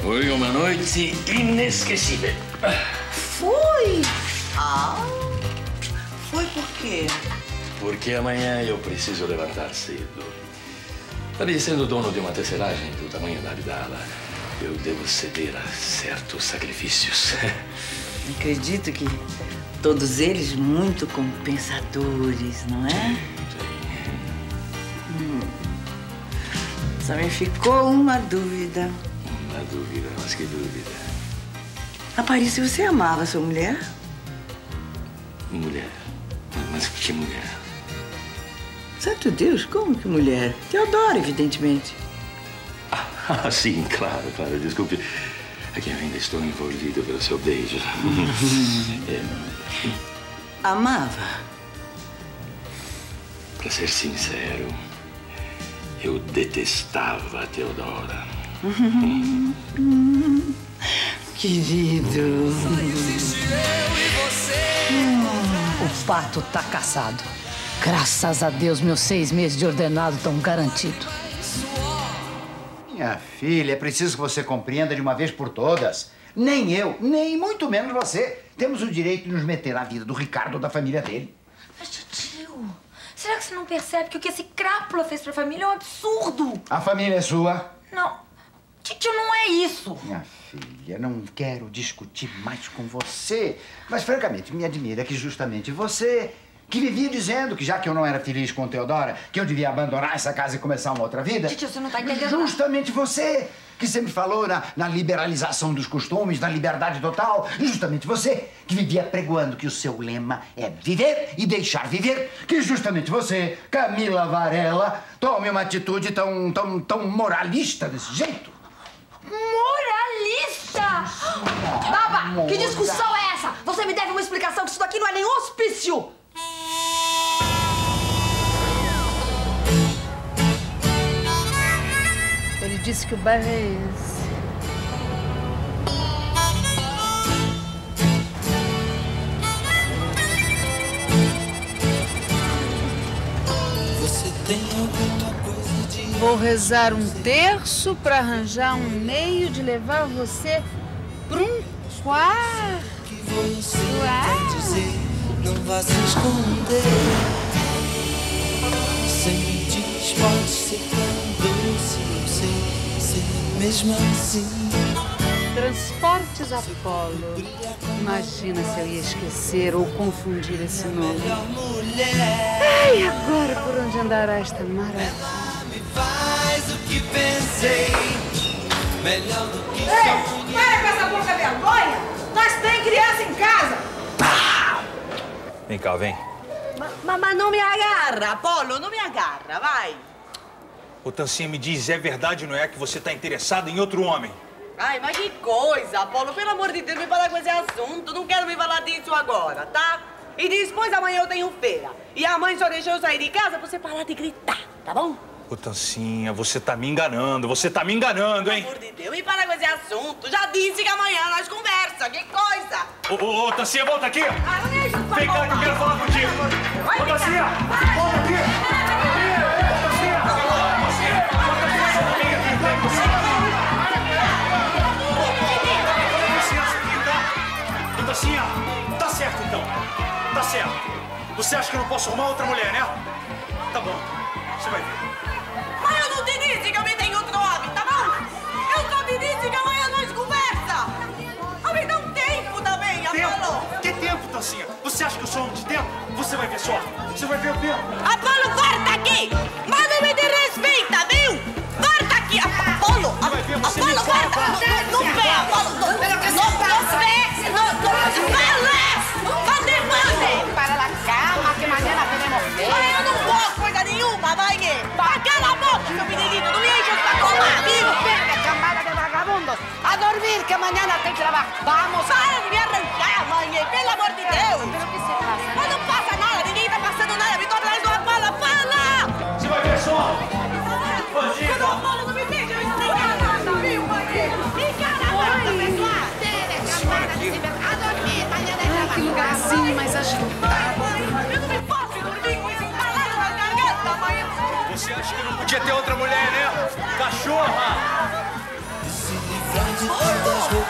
Foi uma noite inesquecível. Foi? Ah, foi por quê? Porque amanhã eu preciso levantar cedo. Sabe, sendo dono de uma tecelagem do tamanho da Abdala, eu devo ceder a certos sacrifícios. Acredito que todos eles muito compensadores, não é? Hum. Só me ficou uma dúvida. Uma dúvida, mas que dúvida. Apareceu, você amava sua mulher? Mulher? Mas que mulher? Santo Deus, como que mulher? Teodora, evidentemente. Ah, sim, claro, claro. Desculpe. É que eu ainda estou envolvido pelo seu beijo. é, Amava? Pra ser sincero, eu detestava a Teodora. Querido. O pato tá caçado. Graças a Deus, meus seis meses de ordenado estão garantidos. Minha filha, é preciso que você compreenda de uma vez por todas. Nem eu, nem muito menos você, temos o direito de nos meter na vida do Ricardo ou da família dele. Mas, tio, será que você não percebe que o que esse crápula fez pra família é um absurdo? A família é sua. Não, tio, não é isso. Minha filha, não quero discutir mais com você. Mas, francamente, me admira que justamente você, que vivia dizendo que já que eu não era feliz com Teodora, que eu devia abandonar essa casa e começar uma outra vida. Tio, você não tá entendendo Justamente você, que sempre falou na, na liberalização dos costumes, na liberdade total. Justamente você, que vivia pregoando que o seu lema é viver e deixar viver. Que justamente você, Camila Varela, tome uma atitude tão, tão, tão moralista desse jeito. Moralista! Baba, que discussão é essa? Você me deve uma explicação que isso daqui não é nem disse que o bairro é esse. Vou rezar um terço para arranjar um meio de levar você para um quarto. Não vá se esconder. Sem me diz, pode ser tão mesmo assim. Transportes Apolo. Imagina se eu ia esquecer ou confundir esse nome. Ai, agora por onde andará esta maravilha? Faz o que pensei. Melhor do que Ei, para com essa pouca vergonha! Nós tem criança em casa! Vem cá, vem. Mas, mas não me agarra, Apolo, não me agarra, vai! Ô, Tancinha, me diz, é verdade, não é, que você tá interessado em outro homem? Ai, mas que coisa, Apolo, pelo amor de Deus, me fala com esse assunto. Não quero me falar disso agora, tá? E depois amanhã eu tenho feira. E a mãe só deixou eu sair de casa pra você parar de gritar, tá bom? Ô, Tancinha, você tá me enganando, você tá me enganando, hein? Pelo amor de Deus, me para com esse assunto. Já disse que amanhã nós conversa, que coisa! Ô, ô, ô, Tancinha, volta aqui! Ah, não deixa, por Vem cá, que eu quero falar contigo! Ô, Tancinha, volta aqui! Posso arrumar outra mulher, né? Tá bom, você vai ver. Mas eu não te disse que eu me tenho outro homem, tá bom? Eu só te disse que amanhã nós conversa! Ah, me dá um tempo também, Apolo! Tempo? Que tempo, Tancinha? Você acha que eu sou homem de tempo? Você vai ver só. Você vai ver o tempo. Apolo, volta aqui! Coisa nenhuma, vai! Cala a boca, seu menino! Não me enche o saco lá, viu? Venga, cambada de vagabundos. A dormir, que mañana tem trabajo. Vamos. Para Podia ter outra mulher, né? Cachorra! Se de